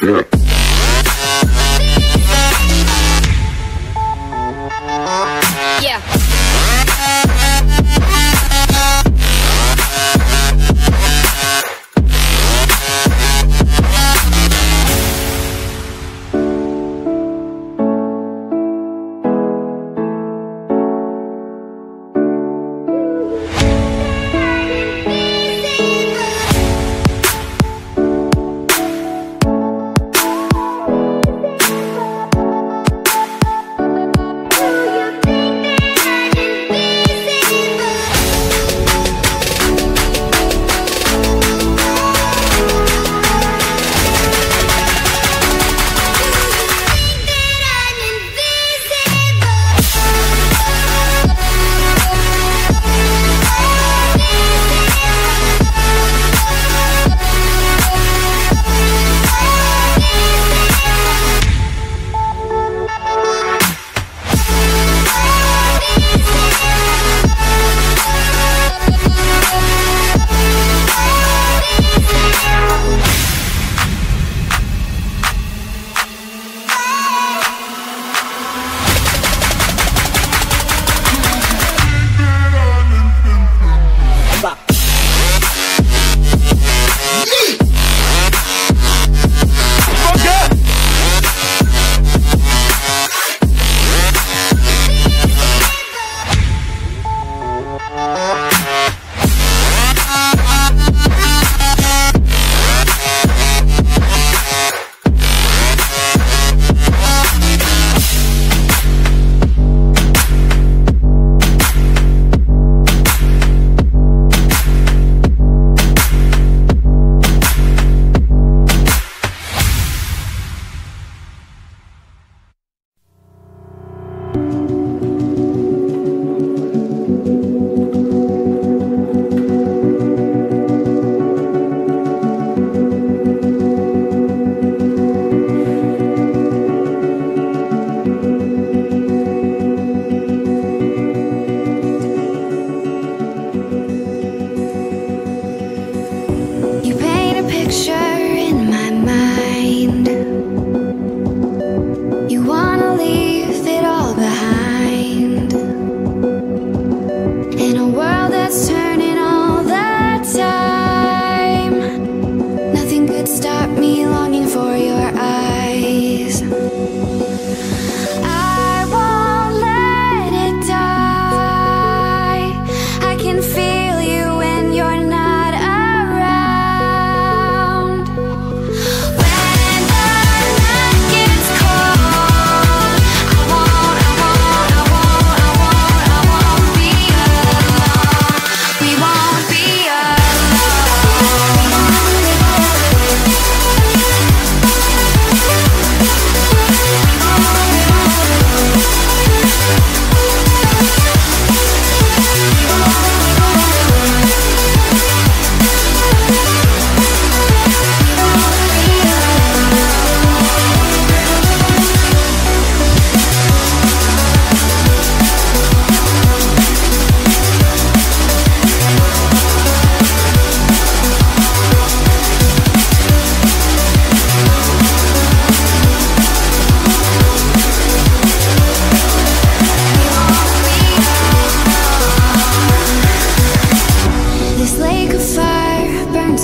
step.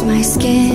My skin.